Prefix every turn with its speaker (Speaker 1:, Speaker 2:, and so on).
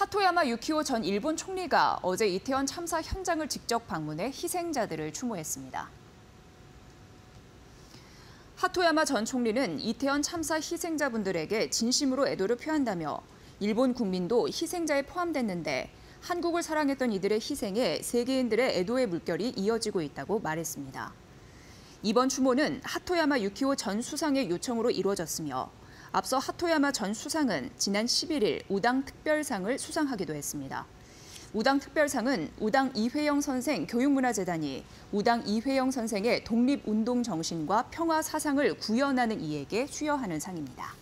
Speaker 1: 하토야마 유키오 전 일본 총리가 어제 이태원 참사 현장을 직접 방문해 희생자들을 추모했습니다. 하토야마 전 총리는 이태원 참사 희생자분들에게 진심으로 애도를 표한다며 일본 국민도 희생자에 포함됐는데 한국을 사랑했던 이들의 희생에 세계인들의 애도의 물결이 이어지고 있다고 말했습니다. 이번 추모는 하토야마 유키오 전 수상의 요청으로 이루어졌으며 앞서 하토야마 전 수상은 지난 11일 우당 특별상을 수상하기도 했습니다. 우당 특별상은 우당 이회영 선생 교육문화재단이 우당 이회영 선생의 독립운동 정신과 평화 사상을 구현하는 이에게 수여하는 상입니다.